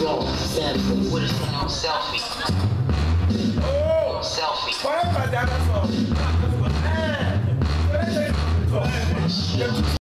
strong selfie. Oh! Selfie. Dáná sọ. Ẹ ẹ.